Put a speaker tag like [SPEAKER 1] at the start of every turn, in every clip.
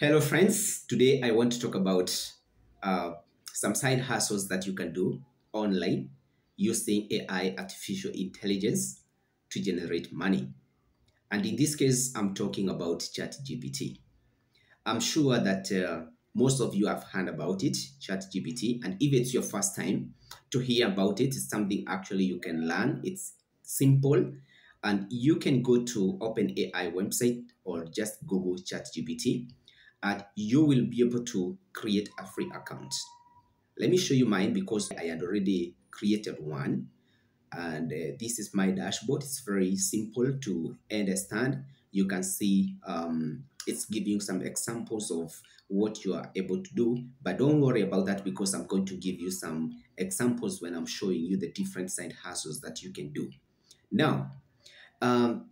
[SPEAKER 1] Hello, friends. Today I want to talk about uh, some side hustles that you can do online using AI, artificial intelligence, to generate money. And in this case, I'm talking about ChatGPT. I'm sure that uh, most of you have heard about it, ChatGPT, and if it's your first time to hear about it, it's something actually you can learn. It's simple, and you can go to OpenAI website or just Google ChatGPT, and you will be able to create a free account. Let me show you mine because I had already created one and uh, this is my dashboard. It's very simple to understand. You can see um, it's giving some examples of what you are able to do but don't worry about that because i'm going to give you some examples when i'm showing you the different side hustles that you can do. Now um,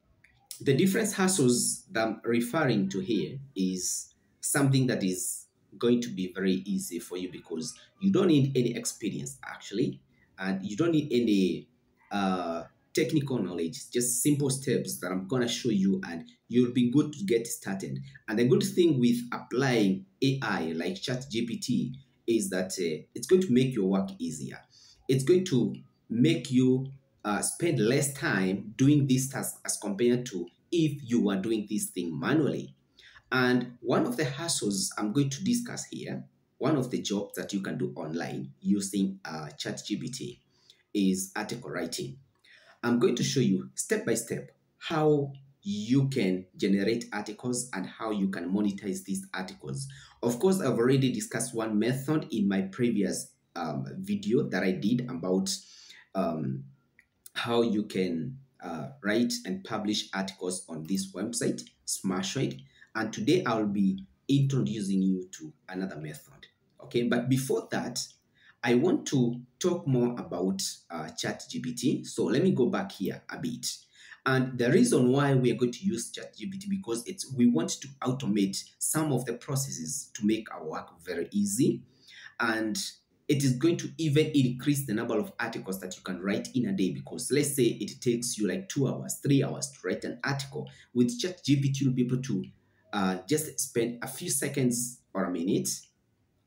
[SPEAKER 1] the different hustles that i'm referring to here is something that is going to be very easy for you because you don't need any experience actually and you don't need any uh, technical knowledge, just simple steps that I'm going to show you, and you'll be good to get started. And the good thing with applying AI like ChatGPT is that uh, it's going to make your work easier. It's going to make you uh, spend less time doing this task as compared to if you were doing this thing manually. And one of the hassles I'm going to discuss here, one of the jobs that you can do online using uh, ChatGPT is article writing. I'm going to show you step by step how you can generate articles and how you can monetize these articles. Of course, I've already discussed one method in my previous um, video that I did about um, how you can uh, write and publish articles on this website, Smashoid. And today I'll be introducing you to another method. Okay, but before that, I want to talk more about uh, ChatGPT. So let me go back here a bit. And the reason why we are going to use ChatGPT because it's we want to automate some of the processes to make our work very easy. And it is going to even increase the number of articles that you can write in a day because let's say it takes you like two hours, three hours to write an article. With ChatGPT, you'll be able to uh, just spend a few seconds or a minute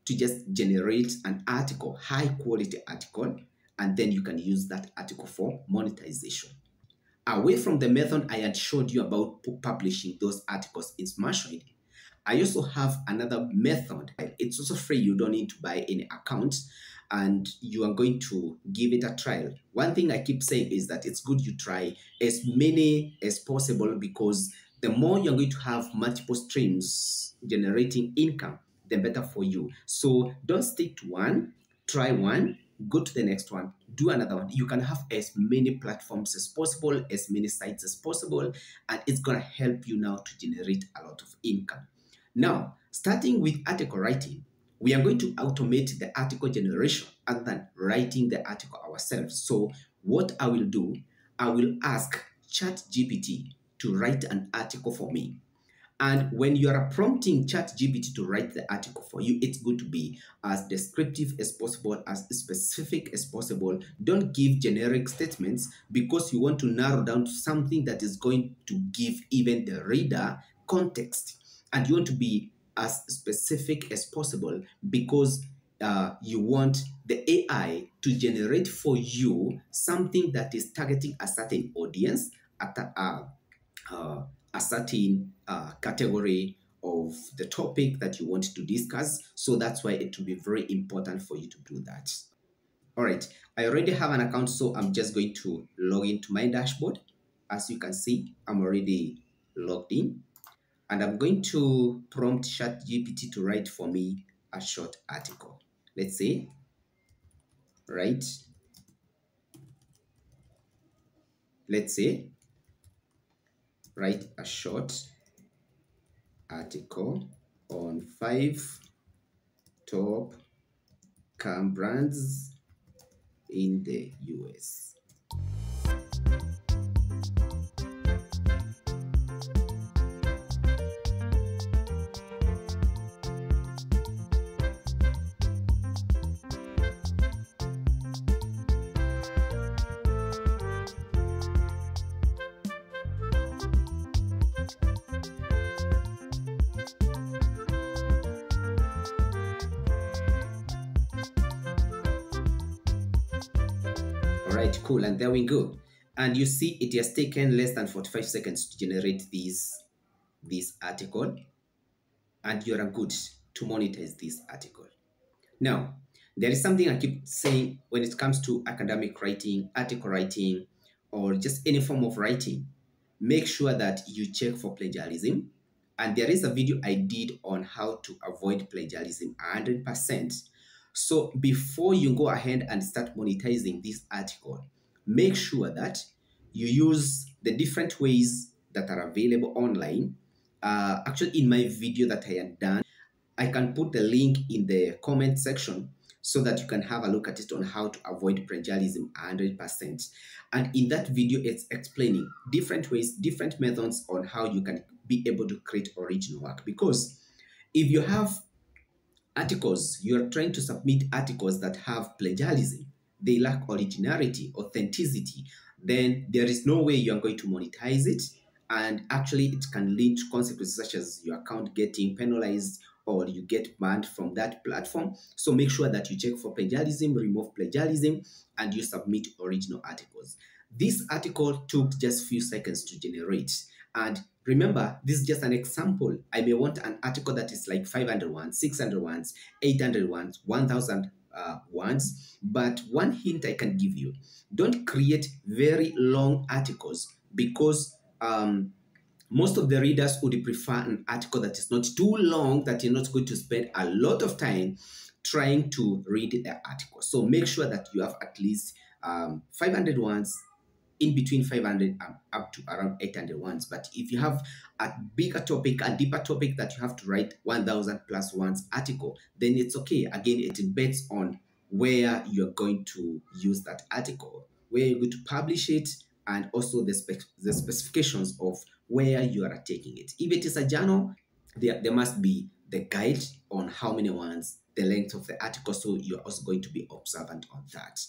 [SPEAKER 1] to just generate an article, high quality article, and then you can use that article for monetization. Away from the method I had showed you about publishing those articles in Smashoid, I also have another method. It's also free, you don't need to buy any account and you are going to give it a trial. One thing I keep saying is that it's good you try as many as possible because the more you're going to have multiple streams generating income, the better for you. So don't stick to one, try one, go to the next one, do another one. You can have as many platforms as possible, as many sites as possible, and it's to help you now to generate a lot of income. Now, starting with article writing, we are going to automate the article generation other than writing the article ourselves. So what I will do, I will ask ChatGPT to write an article for me. And when you are prompting ChatGPT to write the article for you, it's good to be as descriptive as possible, as specific as possible. Don't give generic statements because you want to narrow down to something that is going to give even the reader context. And you want to be as specific as possible because uh, you want the AI to generate for you something that is targeting a certain audience, at a, uh, uh, a certain uh, category of the topic that you want to discuss. So that's why it will be very important for you to do that. All right, I already have an account, so I'm just going to log into my dashboard. As you can see, I'm already logged in. And I'm going to prompt ChatGPT to write for me a short article. Let's say, write, let's say, write a short article on five top car brands in the US. Cool. And there we go. And you see it has taken less than 45 seconds to generate this, this article. And you're good to monetize this article. Now, there is something I keep saying when it comes to academic writing, article writing, or just any form of writing. Make sure that you check for plagiarism. And there is a video I did on how to avoid plagiarism 100%. So before you go ahead and start monetizing this article, make sure that you use the different ways that are available online. Uh, actually, in my video that I had done, I can put the link in the comment section so that you can have a look at it on how to avoid plagiarism 100%. And in that video, it's explaining different ways, different methods on how you can be able to create original work. Because if you have articles, you're trying to submit articles that have plagiarism, they lack originality, authenticity, then there is no way you're going to monetize it. And actually, it can lead to consequences such as your account getting penalized or you get banned from that platform. So make sure that you check for plagiarism, remove plagiarism, and you submit original articles. This article took just few seconds to generate. And remember, this is just an example. I may want an article that is like 500 ones, 600 ones, 800 ones, 1000 uh. But one hint I can give you, don't create very long articles because um, most of the readers would prefer an article that is not too long, that you're not going to spend a lot of time trying to read the article. So make sure that you have at least um, 500 ones, in between 500 and um, up to around 800 ones. But if you have a bigger topic, a deeper topic that you have to write 1000 plus ones article, then it's okay. Again, it depends on where you're going to use that article, where you're going to publish it, and also the, spec the specifications of where you are taking it. If it is a journal, there, there must be the guide on how many ones, the length of the article, so you're also going to be observant on that.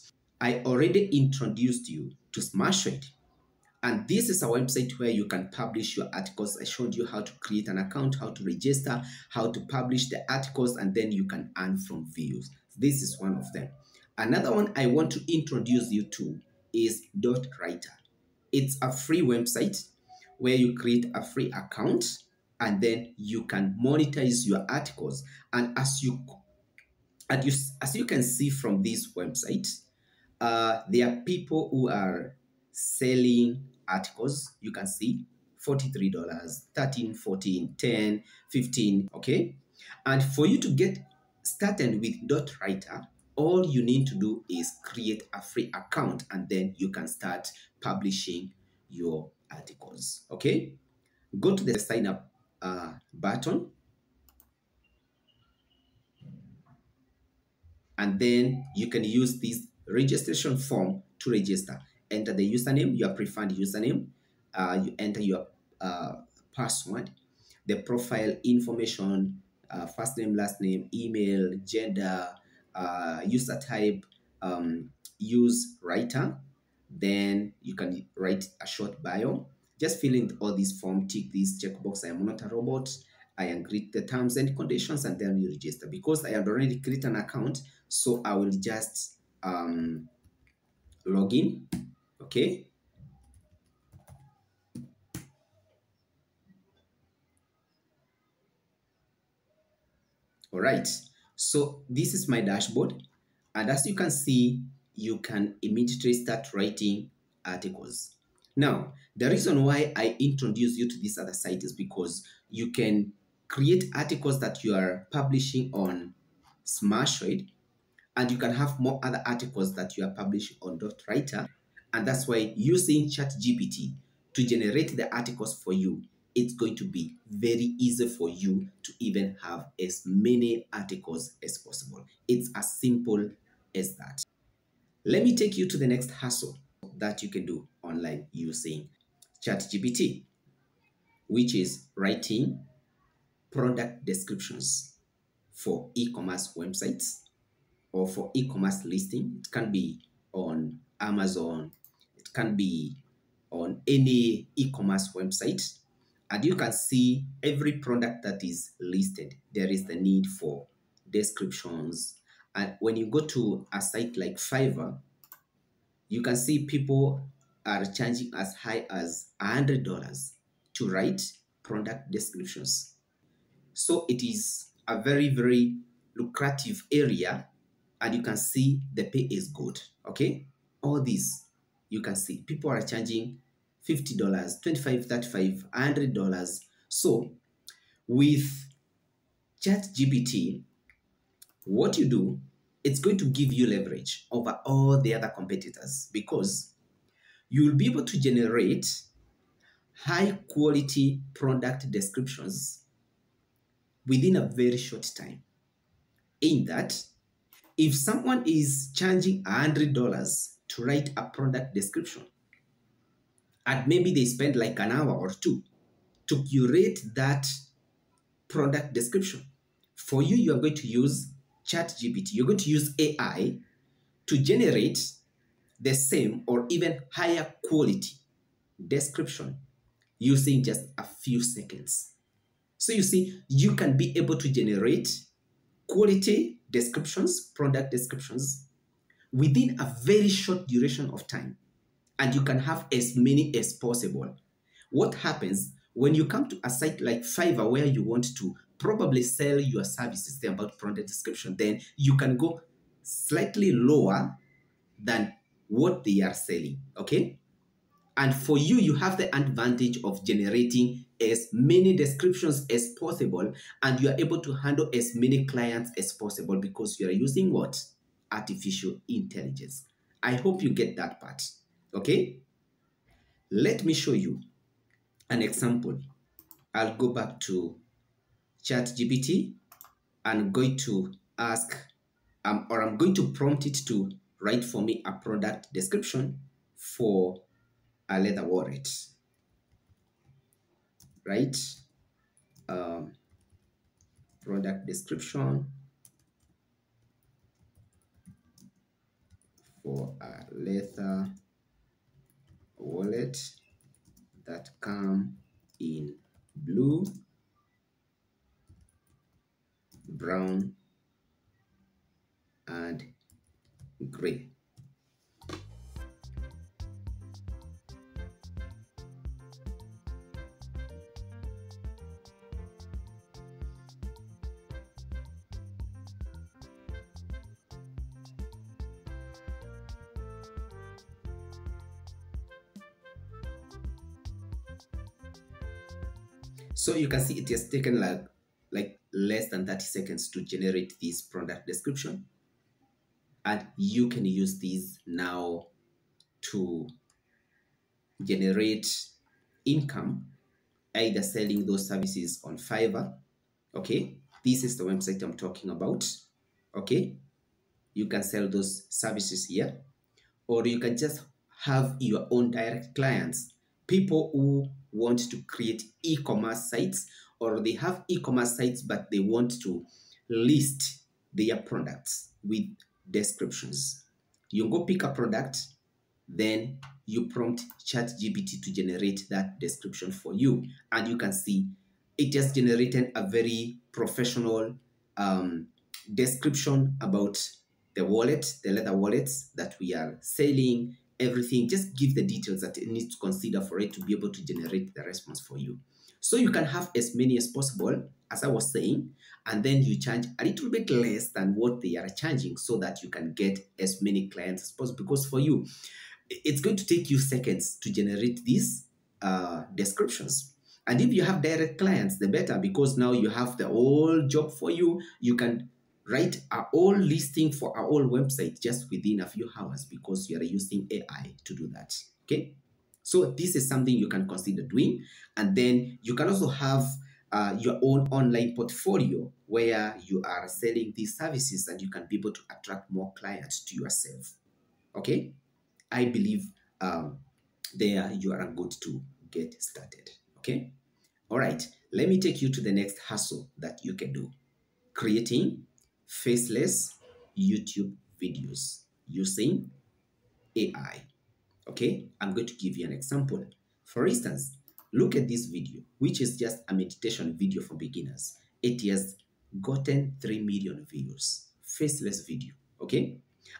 [SPEAKER 1] I already introduced you to Smashed. And this is a website where you can publish your articles. I showed you how to create an account, how to register, how to publish the articles, and then you can earn from views. This is one of them. Another one I want to introduce you to is Dot Writer. It's a free website where you create a free account and then you can monetize your articles. And as you, as you, as you can see from this website, uh, there are people who are selling articles. You can see $43, 13 14 10 15 okay? And for you to get started with dot writer all you need to do is create a free account and then you can start publishing your articles okay? Go to the sign up uh, button. And then you can use this registration form to register. Enter the username your preferred username. Uh, you enter your uh, password. The profile information uh, first name last name email gender uh, user type um, use writer. Then you can write a short bio. Just fill in all these form tick this checkbox i am not a robot. I agree the terms and conditions and then you register. Because i had already created an account so i will just um, log in okay? All right so this is my dashboard and as you can see you can immediately start writing articles. Now the reason why i introduce you to this other site is because you can create articles that you are publishing on smashed and you can have more other articles that you are publishing on writer and that's why using ChatGPT to generate the articles for you, it's going to be very easy for you to even have as many articles as possible. It's as simple as that. Let me take you to the next hustle that you can do online using ChatGPT, which is writing product descriptions for e-commerce websites or for e-commerce listing. It can be on Amazon, It can be on any e-commerce website and you can see every product that is listed there is the need for descriptions and when you go to a site like fiverr you can see people are charging as high as $100 to write product descriptions. So it is a very, very lucrative area and you can see the pay is good. Okay. All these you can see people are charging $50, $25, $35, $100. So with ChatGPT, what you do, it's going to give you leverage over all the other competitors because you will be able to generate high quality product descriptions within a very short time. In that, if someone is charging $100 to write a product description, and maybe they spend like an hour or two to curate that product description. For you, you are going to use ChatGPT. You're going to use AI to generate the same or even higher quality description using just a few seconds. So you see, you can be able to generate quality descriptions, product descriptions, within a very short duration of time. And you can have as many as possible. What happens when you come to a site like Fiverr where you want to probably sell your services there about product description, then you can go slightly lower than what they are selling. Okay. And for you, you have the advantage of generating as many descriptions as possible, and you are able to handle as many clients as possible because you are using what? Artificial intelligence. I hope you get that part. Okay? Let me show you an example. I'll go back to ChatGPT and I'm going to ask, um, or I'm going to prompt it to write for me a product description for a leather wallet. Right? Um, product description for a leather wallet that come in blue, brown, and gray. So you can see it has taken like, like less than 30 seconds to generate this product description. And you can use these now to generate income, either selling those services on Fiverr. Okay, this is the website I'm talking about. Okay, you can sell those services here, or you can just have your own direct clients, people who want to create e-commerce sites or they have e-commerce sites but they want to list their products with descriptions. You go pick a product, then you prompt ChatGPT to generate that description for you. And you can see it just generated a very professional um, description about the wallet, the leather wallets that we are selling, everything, just give the details that it needs to consider for it to be able to generate the response for you. So you can have as many as possible, as I was saying, and then you charge a little bit less than what they are charging so that you can get as many clients as possible. Because for you, it's going to take you seconds to generate these uh, descriptions. And if you have direct clients, the better because now you have the whole job for you. You can write a whole listing for our whole website just within a few hours because you are using AI to do that. Okay. So this is something you can consider doing. And then you can also have uh, your own online portfolio where you are selling these services and you can be able to attract more clients to yourself. Okay. I believe um, there you are good to get started. Okay. All right. Let me take you to the next hustle that you can do. Creating faceless YouTube videos using AI. Okay, I'm going to give you an example. For instance, look at this video, which is just a meditation video for beginners. It has gotten 3 million views, faceless video. Okay,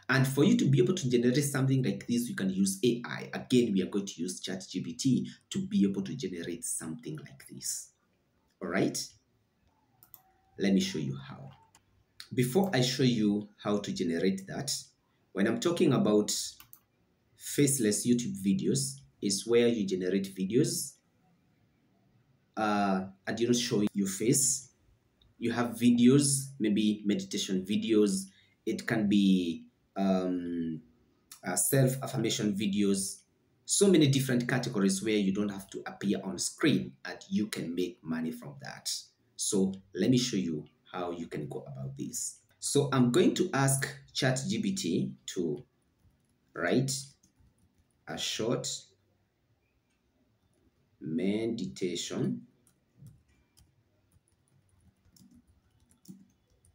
[SPEAKER 1] And for you to be able to generate something like this, you can use AI. Again, we are going to use ChatGPT to be able to generate something like this. All right? Let me show you how. Before I show you how to generate that, when I'm talking about faceless YouTube videos, is where you generate videos uh, and you don't show your face. You have videos, maybe meditation videos. It can be um, uh, self affirmation videos. So many different categories where you don't have to appear on screen and you can make money from that. So let me show you how you can go about this. So I'm going to ask ChatGPT to write a short meditation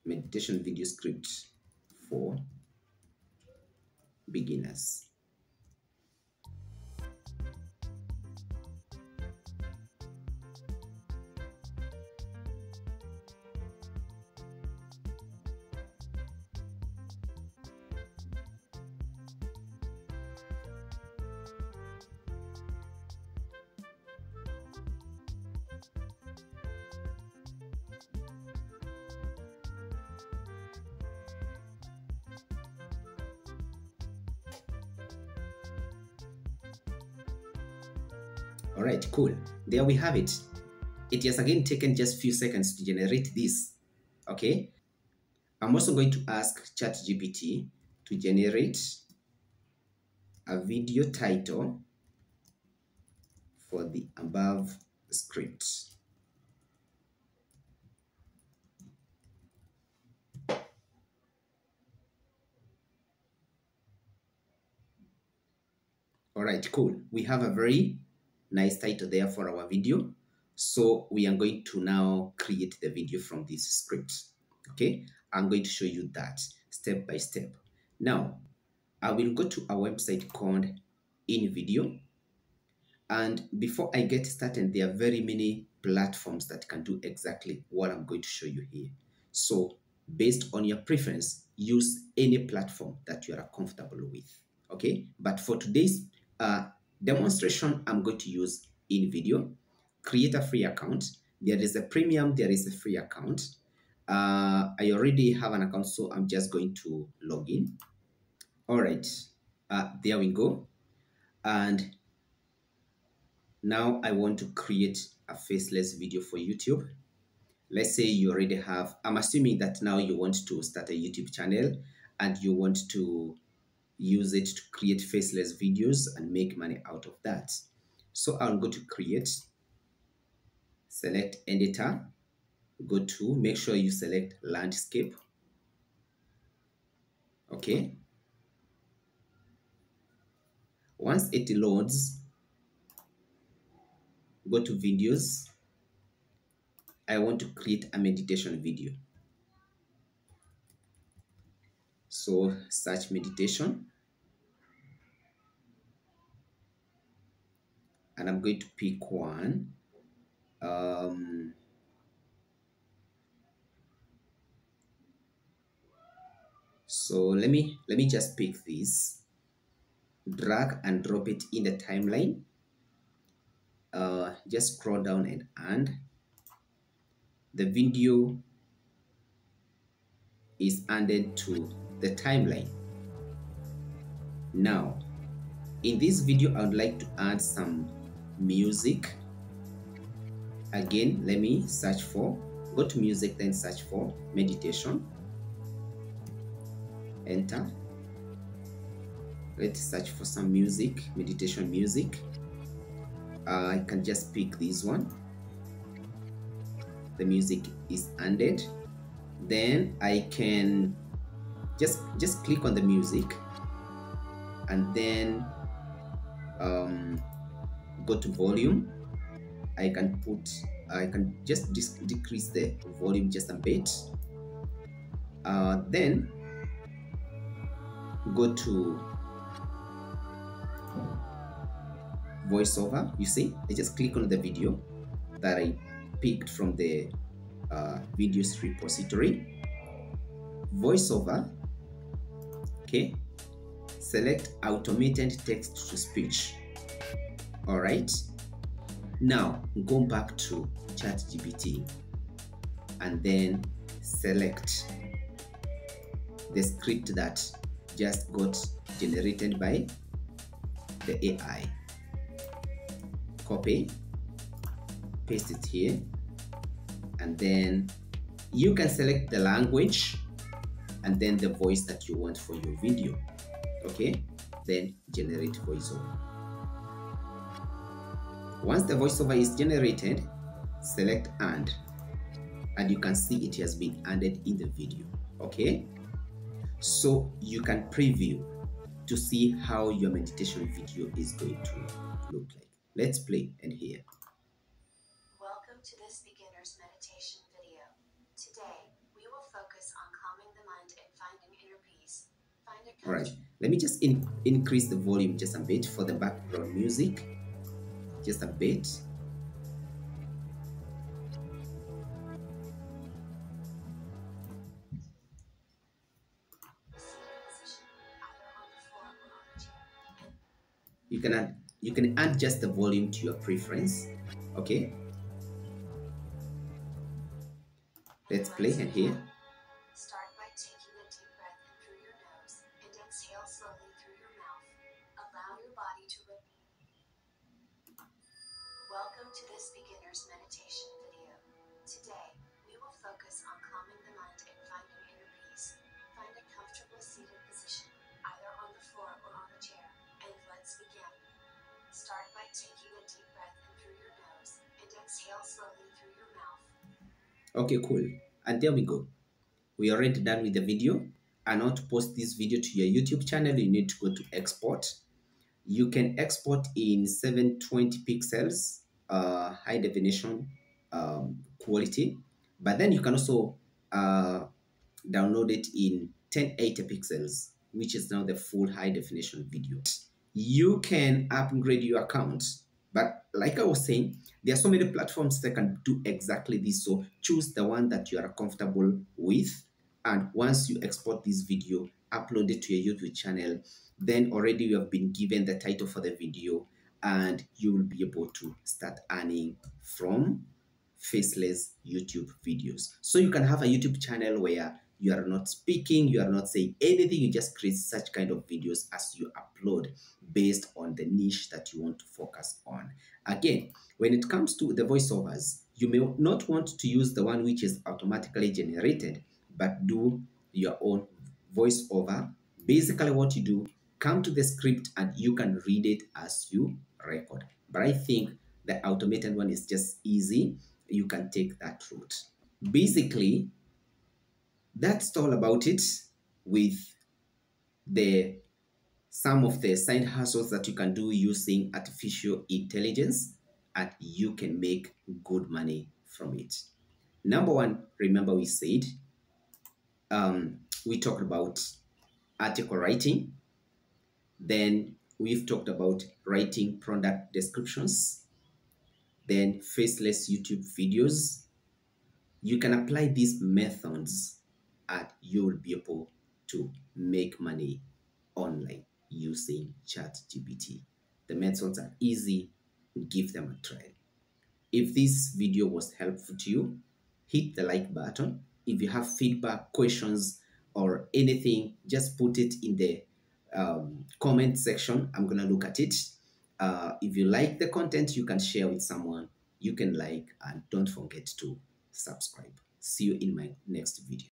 [SPEAKER 1] meditation video script for beginners cool. There we have it. It has again taken just few seconds to generate this. Okay. I'm also going to ask ChatGPT to generate a video title for the above script. All right, cool. We have a very nice title there for our video. So we are going to now create the video from this script. Okay, I'm going to show you that step by step. Now, I will go to our website called InVideo. And before I get started, there are very many platforms that can do exactly what I'm going to show you here. So based on your preference, use any platform that you are comfortable with. Okay, but for today's uh, demonstration, I'm going to use InVideo, Create a free account. There is a premium, there is a free account. Uh, I already have an account, so I'm just going to log in. All right, uh, there we go. And now I want to create a faceless video for YouTube. Let's say you already have, I'm assuming that now you want to start a YouTube channel and you want to use it to create faceless videos and make money out of that. So I'll go to create, select editor, go to, make sure you select landscape. Okay. Once it loads, go to videos. I want to create a meditation video. So search meditation. And I'm going to pick one. Um, so let me let me just pick this drag and drop it in the timeline uh, just scroll down and and the video is added to the timeline. Now, in this video, I would like to add some music. Again, let me search for, go to music, then search for meditation. Enter. Let's search for some music, meditation music. Uh, I can just pick this one. The music is ended. Then I can just just click on the music and then um, go to volume. I can put I can just decrease the volume just a bit. Uh, then go to voiceover you see? I just click on the video that I picked from the uh, videos repository. Voiceover Okay. Select automated text to speech. All right. Now go back to ChatGPT and then select the script that just got generated by the AI. Copy, paste it here, and then you can select the language and then the voice that you want for your video. Okay, then generate voiceover. Once the voiceover is generated, select and and you can see it has been added in the video. Okay, so you can preview to see how your meditation video is going to look like. Let's play and hear.
[SPEAKER 2] Welcome to this beginner's meditation video. Today, we will focus on calming the mind and finding inner peace. Find a
[SPEAKER 1] All right, let me just in, increase the volume just a bit for the background music. Just a bit. You can add you can adjust the volume to your preference. Okay, let's play and hear. Okay, cool. And there we go. We already done with the video. And now to post this video to your YouTube channel, you need to go to export. You can export in 720 pixels, uh, high definition um, quality. But then you can also uh, download it in 1080 pixels, which is now the full high definition video. You can upgrade your account. But like I was saying, there are so many platforms that can do exactly this. So choose the one that you are comfortable with. And once you export this video, upload it to your YouTube channel, then already you have been given the title for the video and you will be able to start earning from faceless YouTube videos. So you can have a YouTube channel where you are not speaking, you are not saying anything, you just create such kind of videos as you upload based on the niche that you want to focus on. Again, when it comes to the voiceovers, you may not want to use the one which is automatically generated, but do your own voiceover. Basically, what you do, come to the script and you can read it as you record. But I think the automated one is just easy. You can take that route. Basically, that's all about it with the some of the side hustles that you can do using artificial intelligence and you can make good money from it. Number one, remember we said um, we talked about article writing. Then we've talked about writing product descriptions. Then faceless YouTube videos. You can apply these methods and you will be able to make money online using ChatGPT. The methods are easy. Give them a try. If this video was helpful to you, hit the like button. If you have feedback, questions, or anything, just put it in the um, comment section. I'm going to look at it. Uh, if you like the content, you can share with someone. You can like and don't forget to subscribe. See you in my next video.